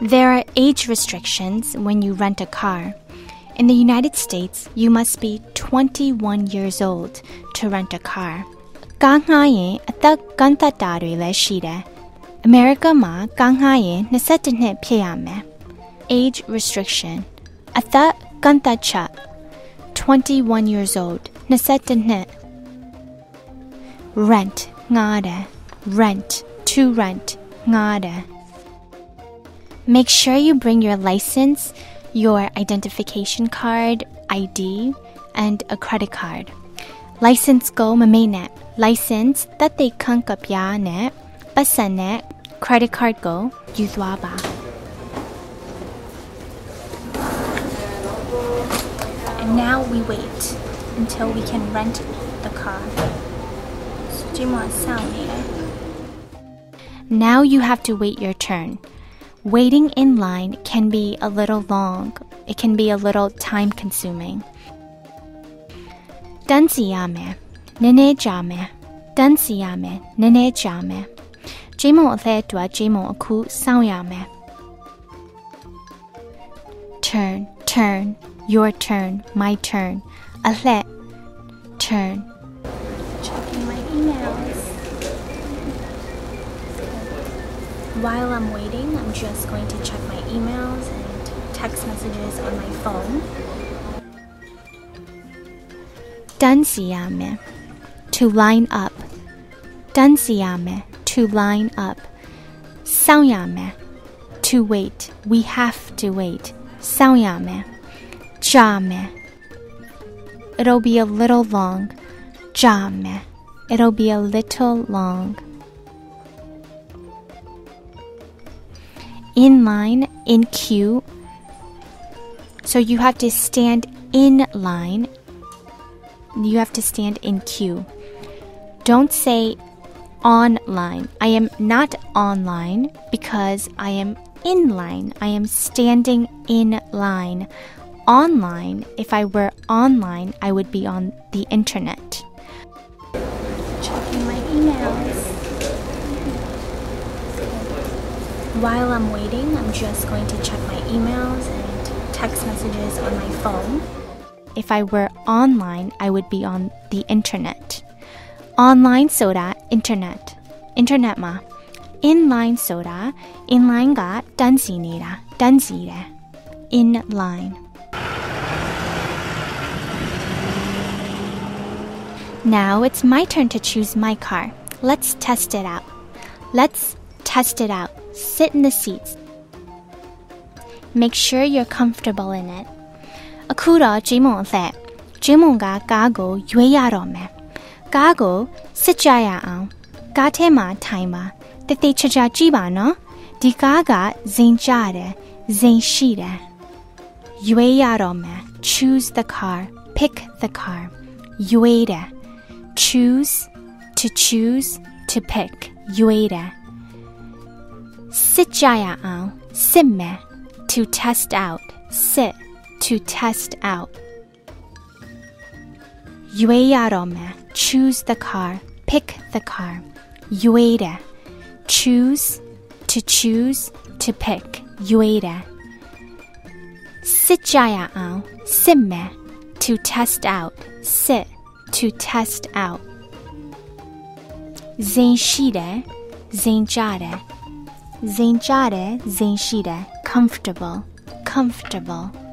There are age restrictions when you rent a car. In the United States, you must be 21 years old to rent a car. ကားငှားရင်အသက်ကန့်သက်တာတွေလည်းရှိတယ်။ America မှာကားငှားရင်22နှစ်ဖြစ်ရမယ်။ Age restriction အသက်ကန့်သက်ချက်21 years old 22နှစ် Rent ငှားတယ် Rent to rent ငှားတယ် Make sure you bring your license, your identification card, ID, and a credit card. License go mamane. License that they kankapya ne, basane, credit card go, yudwaba. And now we wait until we can rent the car. Now you have to wait your turn. Waiting in line can be a little long, it can be a little time consuming. Dansiyame, nene jame, dansiyame, nene aku. Turn, turn, your turn, my turn. Ahle, turn. Checking my emails. While I'm waiting, I'm going to check my emails and text messages on my phone. Dansiame, to line up. Dansiame, to line up. Saoyame, to wait. We have to wait. Saoyame, jame. It'll be a little long. Jame. It'll be a little long. In line, in queue. So you have to stand in line. You have to stand in queue. Don't say online. I am not online because I am in line. I am standing in line. Online, if I were online, I would be on the internet. Checking my emails. While I'm waiting, I'm just going to check my emails and text messages on my phone. If I were online, I would be on the internet. Online soda, internet. Internet ma. Inline soda, inline ga dansi nira, dansi re. In line. Now it's my turn to choose my car. Let's test it out. Let's test it out Sit in the seats. Make sure you're comfortable in it. အခုတော့ဂျင်းမွန်အသက်ဂျင်းမွန်ကကားကိုရွေးရတော့မယ်။ကားကိုစစ်ကြရအောင်။ကားထဲမှာထိုင်ပါ။တတိချာချာကြည့်ပါနော်။ဒီကားကဇင်ကြတယ်။ဇင်ရှိတယ်။ရွေးရတော့မယ်။ Choose the car. Pick the car. ရွေးတယ်။ Choose to choose to pick ရွေးတယ်။ sitjayaang simme to test out sit to test out. Yueyarome choose the car pick the car. Yueda choose to choose to pick. Yueira sitjayaang simme to test out sit to test out. Zenshire zenjare Zenchare, zenshire, comfortable, comfortable.